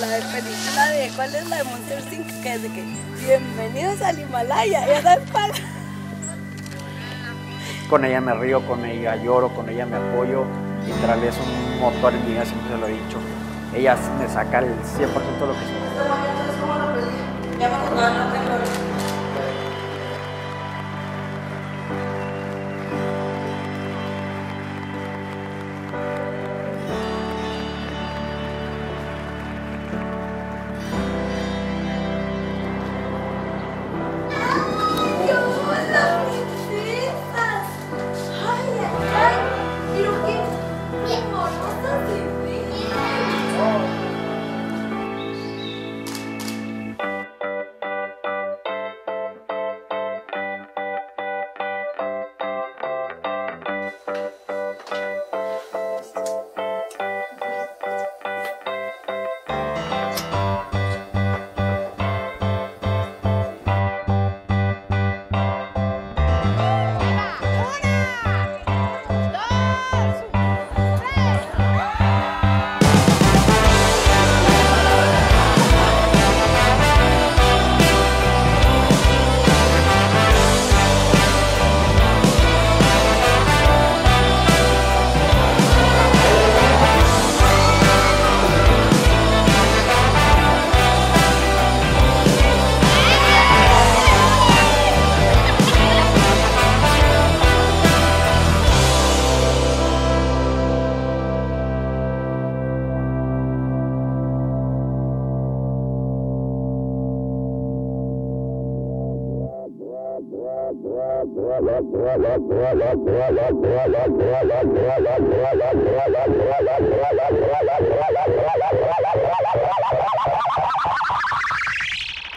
la de película de, ¿cuál es la de Monster 5? Que es de que, bienvenidos al Himalaya, ya sabes cuál. Con ella me río, con ella lloro, con ella me apoyo. Literal es un motor en mi vida, siempre se lo he dicho. Ella me saca el 100% de lo que siento. Ya me no, no tengo.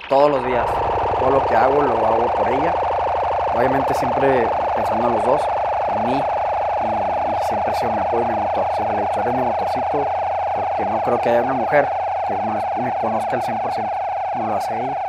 Todos los días, todo lo que hago lo hago por ella. Obviamente siempre pensando en los dos, en mí, y, y siempre ha sido mi apoyo y mi motor. Siempre le he dicho, eres mi motorcito, porque no creo que haya una mujer que me me conozca al 100%, no lo hace ella.